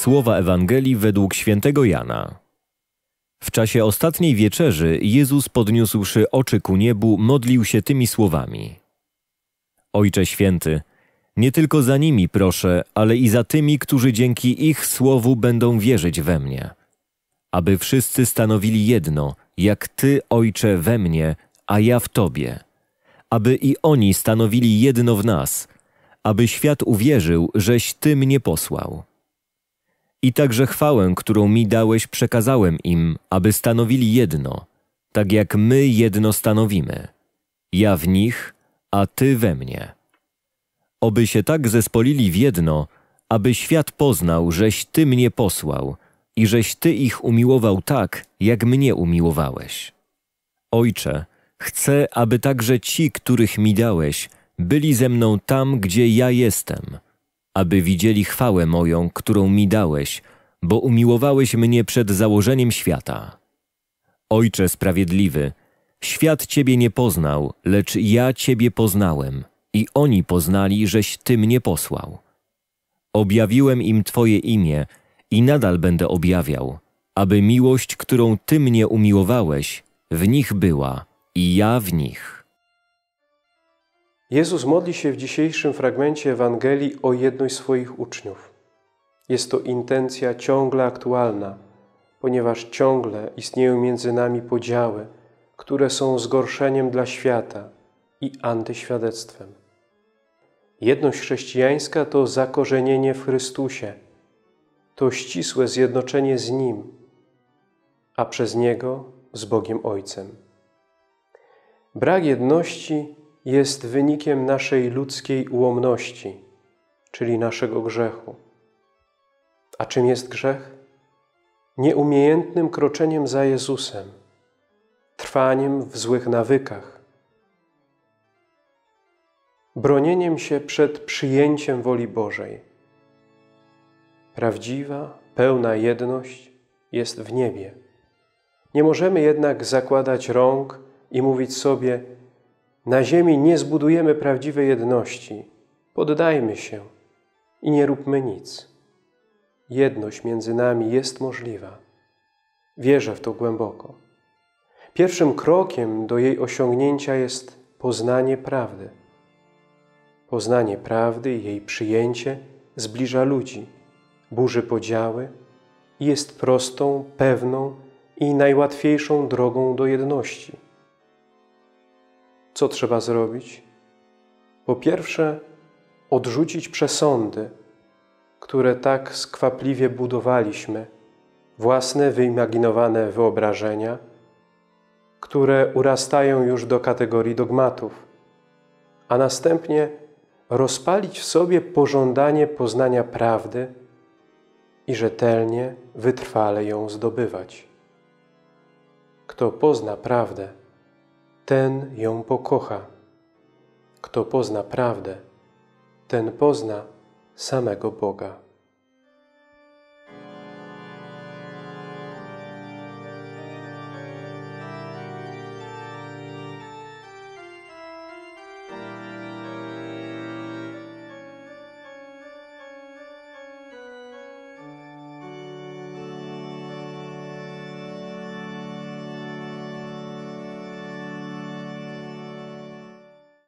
Słowa Ewangelii według świętego Jana. W czasie ostatniej wieczerzy Jezus podniósłszy oczy ku niebu, modlił się tymi słowami: Ojcze święty, nie tylko za nimi proszę, ale i za tymi, którzy dzięki ich słowu będą wierzyć we mnie. Aby wszyscy stanowili jedno, jak Ty, Ojcze, we mnie, a ja w Tobie. Aby i oni stanowili jedno w nas, aby świat uwierzył, żeś Ty mnie posłał. I także chwałę, którą mi dałeś, przekazałem im, aby stanowili jedno, tak jak my jedno stanowimy. Ja w nich, a Ty we mnie. Oby się tak zespolili w jedno, aby świat poznał, żeś Ty mnie posłał i żeś Ty ich umiłował tak, jak mnie umiłowałeś. Ojcze, chcę, aby także ci, których mi dałeś, byli ze mną tam, gdzie ja jestem – aby widzieli chwałę moją, którą mi dałeś, bo umiłowałeś mnie przed założeniem świata. Ojcze sprawiedliwy, świat Ciebie nie poznał, lecz ja Ciebie poznałem i oni poznali, żeś Ty mnie posłał. Objawiłem im Twoje imię i nadal będę objawiał, aby miłość, którą Ty mnie umiłowałeś, w nich była i ja w nich. Jezus modli się w dzisiejszym fragmencie Ewangelii o jedność swoich uczniów. Jest to intencja ciągle aktualna, ponieważ ciągle istnieją między nami podziały, które są zgorszeniem dla świata i antyświadectwem. Jedność chrześcijańska to zakorzenienie w Chrystusie, to ścisłe zjednoczenie z Nim, a przez Niego z Bogiem Ojcem. Brak jedności jest wynikiem naszej ludzkiej ułomności, czyli naszego grzechu. A czym jest grzech? Nieumiejętnym kroczeniem za Jezusem, trwaniem w złych nawykach, bronieniem się przed przyjęciem woli Bożej. Prawdziwa, pełna jedność jest w niebie. Nie możemy jednak zakładać rąk i mówić sobie, na ziemi nie zbudujemy prawdziwej jedności. Poddajmy się i nie róbmy nic. Jedność między nami jest możliwa. Wierzę w to głęboko. Pierwszym krokiem do jej osiągnięcia jest poznanie prawdy. Poznanie prawdy i jej przyjęcie zbliża ludzi, burzy podziały i jest prostą, pewną i najłatwiejszą drogą do jedności. Co trzeba zrobić? Po pierwsze, odrzucić przesądy, które tak skwapliwie budowaliśmy, własne wyimaginowane wyobrażenia, które urastają już do kategorii dogmatów, a następnie rozpalić w sobie pożądanie poznania prawdy i rzetelnie, wytrwale ją zdobywać. Kto pozna prawdę, ten ją pokocha. Kto pozna prawdę, ten pozna samego Boga.